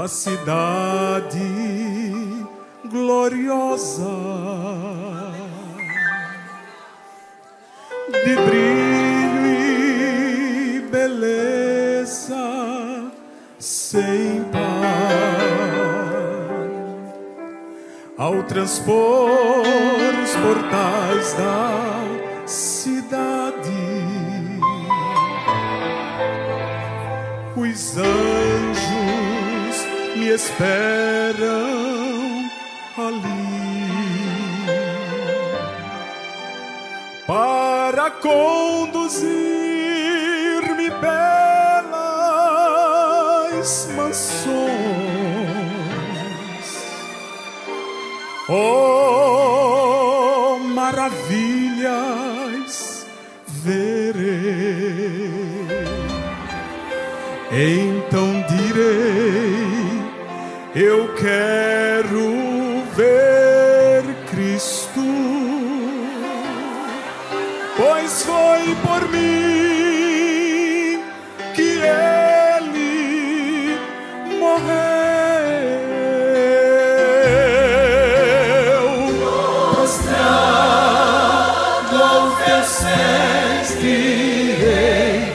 tua cidade gloriosa. De brilho e beleza sem par. Ao transpor os portais da cidade os anjos esperam ali para conduzir-me pelas mansões. Oh, maravilhas verei. Então direi: Eu quero ver Cristo, pois foi por mim que ele morreu. Teus pés direi: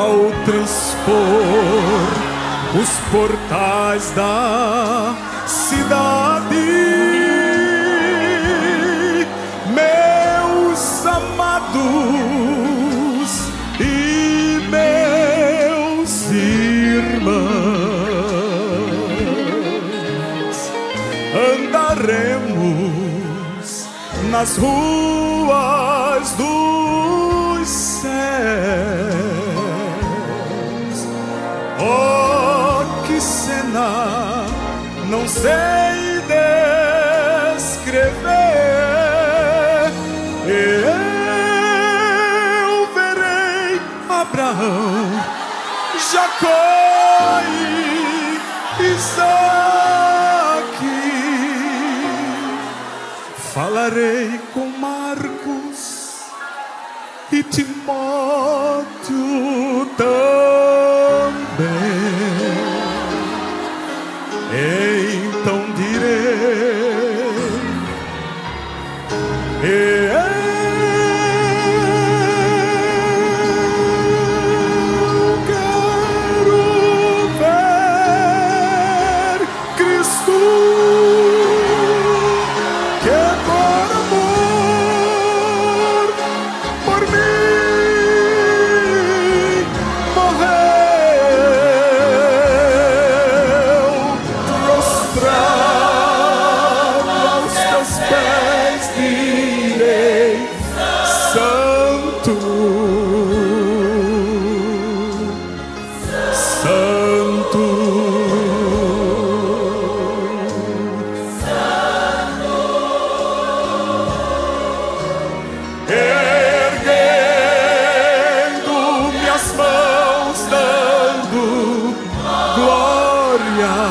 ao transpor os portais da cidade, meus amados e meus irmãos, andaremos nas ruas dos céus. Oh, que cena, não sei descrever. Eu verei Abraão, Jacó e Isaac. Falarei com Marcos e Timóteo Santo, Santo, Santo, erguendo minhas mãos, dando glória.